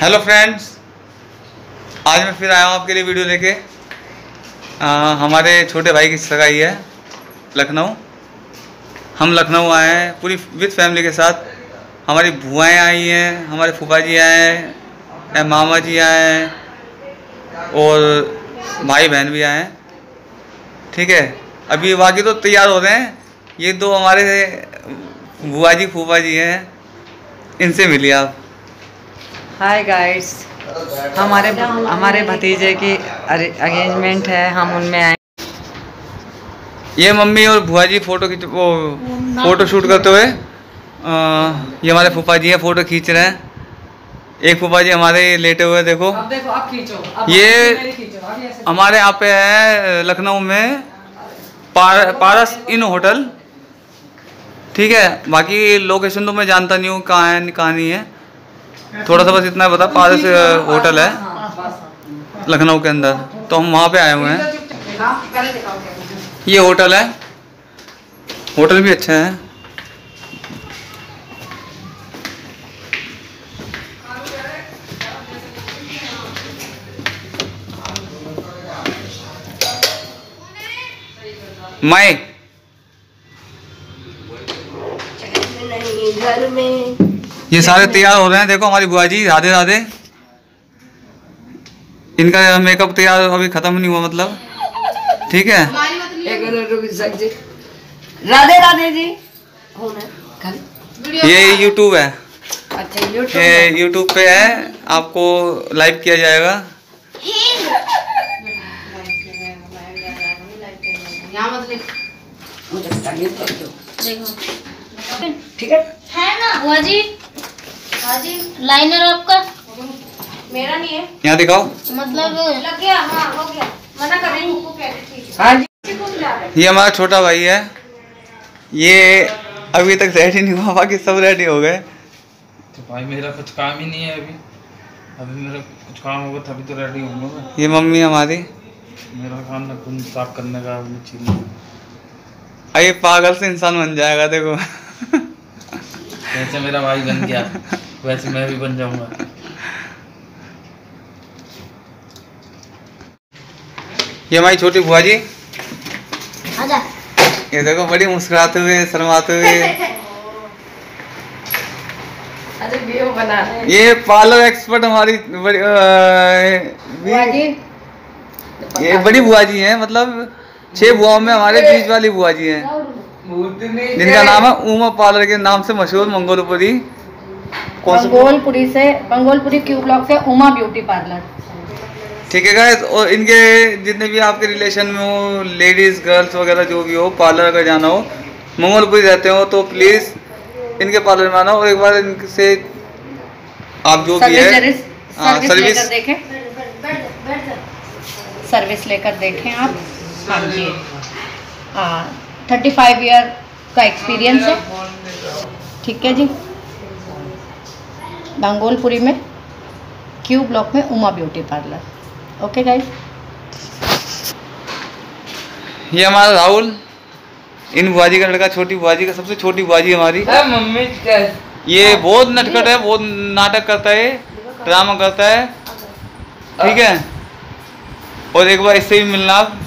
Hello friends आज मैं फिर आया हूँ आपके लिए वीडियो लेके। हमारे छोटे भाई की सगाई है, लखनऊ। हम लखनऊ आए हैं पूरी विथ फैमिली के साथ। हमारी बुआएँ आई हैं, हमारे फूफा जी आए हैं मामा जी आए हैं, और भाई बहन भी आए हैं। ठीक है अभी बाकी तो तैयार हो रहे हैं। ये दो हमारे बुआ जी फूफा जी हैं, इनसे मिलिए आप। हाय गाइस हमारे हमारे भतीजे की अरेंजमेंट है हम उनमें आए। ये मम्मी और बुआ जी फ़ोटो खींच वो फ़ोटो शूट करते हुए ये हमारे फूफा जी हैं फ़ोटो खींच रहे हैं। एक फूफा जी हमारे लेटे हुए देखो। अब देखो अब खींचो। अब ये मेरी खींचो। अब ऐसे हमारे यहाँ पे है लखनऊ में पार, पारस इन होटल। ठीक है बाकी लोकेशन तो मैं जानता नहीं हूँ कहाँ है कहाँ नहीं है। थोड़ा सा बस इतना बता पारस होटल है, लखनऊ के अंदर। तो हम वहाँ पे आए हुए हैं। ये होटल है। होटल भी अच्छा है। माइक। घर में। ये सारे तैयार हो रहे हैं। देखो हमारी बुआ जी राधे राधे। इनका मेकअप तैयार अभी खत्म नहीं हुआ मतलब। ठीक है? राधे राधे जी। हो ये यूट्यूब है। अच्छा यूट्यूब ये यूट्यूब पे है। आपको लाइव किया जाएगा। मुझे बताइए दो। देखो। ठीक है? है ना? बुआ जी? हाँ जी। लाइनर आपका? मेरा नहीं है। यहाँ दिखाओ। मतलब लग गया हाँ हो गया। मना कर रही हूँ। हाँ जी। ये हमारा छोटा भाई है। ये अभी तक रेडी नहीं हुआ बाकी सब रेडी हो गए। तो भाई मेरा कुछ काम ही नहीं है अभी। अभी मेरा कुछ काम होगा तभी तो रेडी होऊँगा मैं। ये मम्मी हमारी। मेरा काम ना खून साफ़ करने का ये पागल से इंसान बन जाएगा देखो। जैसे मेरा भाई बन गया? वैसे मैं भी बन जाऊँगा। ये हमारी छोटी बुआ जी। आजा। ये देखो बड़ी मुस्कुराते हुए शर्माते हुए। ये पार्लर एक्सपर्ट हमारी बड़ी अ, बुआ जी। ये बड़ी बुआ जी हैं मतलब छह बुआओं में हमारे बीच वाली बुआ जी हैं। जिनका नाम है उमा पार्लर के नाम से मशहूर मंगोलपुरी। कौन सा? पंगोलपुरी क्यू ब्लॉक से उमा ब्यूटी पार्लर ठीक है गाइस और इनके जितने भी आपके रिलेशन में हो लेडीज़ गर्ल्स वगैरह जो भी हो पार्लर अगर जाना हो मंगोलपुरी रहते हो तो प्लीज़ इनके पार्लर में आना और एक बार इनसे आप जो भी है हाँ, सर्विस सर्विस लेकर देखें। सर्विस लेकर देखें आप। हाँ जी। हाँ थर्टी फाइव ईयर का एक्सपीरियंस है। ठीक है जी। बंगोलपुरी में क्यू ब्लॉक में Uma beauty parlour. Okay guys ये हमारा राहुल इन बुआजी का लड़का छोटी बुआजी का सबसे छोटी बुआजी हमारी। मम्मी ये बहुत नटखट है बहुत नाटक करता है ड्रामा करता है। ठीक है? और एक बार इससे भी मिलना आप।